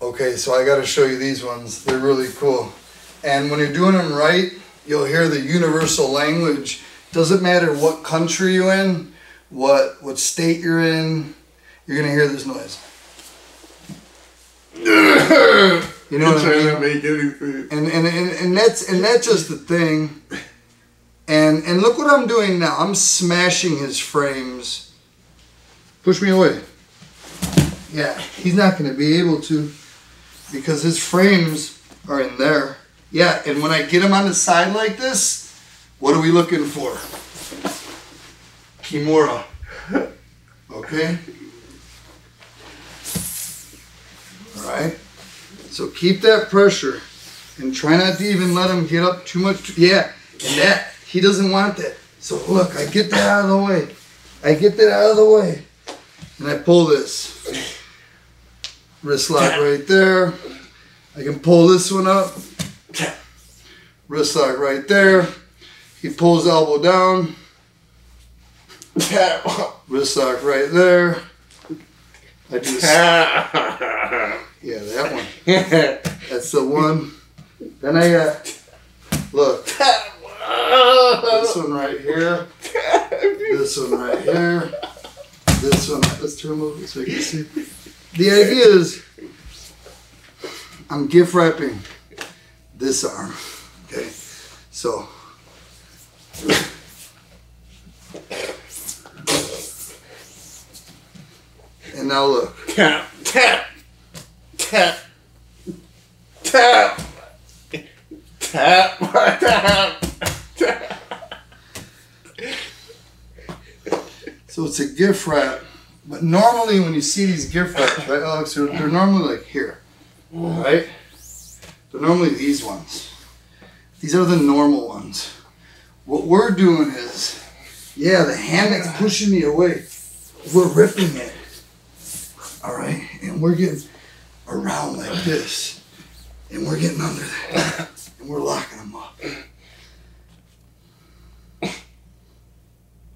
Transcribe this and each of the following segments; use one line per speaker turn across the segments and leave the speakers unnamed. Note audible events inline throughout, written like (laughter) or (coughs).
Okay, so I got to show you these ones. They're really cool. And when you're doing them right, you'll hear the universal language. Doesn't matter what country you're in, what what state you're in, you're gonna hear this noise. (coughs) You know what I mean? and and, and and that's and that's just the thing and and look what i'm doing now i'm smashing his frames push me away yeah he's not going to be able to because his frames are in there yeah and when i get him on the side like this what are we looking for kimura okay all right so keep that pressure and try not to even let him get up too much. Yeah, and that, he doesn't want that. So look, I get that out of the way. I get that out of the way. And I pull this. Wrist lock right there. I can pull this one up. Wrist lock right there. He pulls elbow down. (laughs) Wrist lock right there. I do (laughs) yeah, that one. That's the one. Then I got look. This one right here. This one right here. This one. Let's turn over so you can see. The idea is I'm gift wrapping this arm. Okay. So and now look.
Tap, tap, tap, tap, tap, (laughs) tap, tap.
So it's a gift wrap. But normally when you see these gift wraps, right, Alex, they're, they're normally like here. Right? They're normally these ones. These are the normal ones. What we're doing is, yeah, the hand that's pushing me away, we're ripping it. All right? And we're getting around like this. And we're getting under there. And we're locking them up.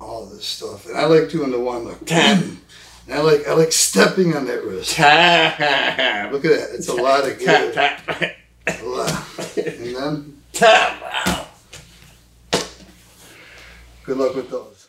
All this stuff. And I like doing the one like I like I like stepping on that wrist. (laughs) Look at that. It's a lot of good. (laughs) A lot. And then
tap.
good luck with those.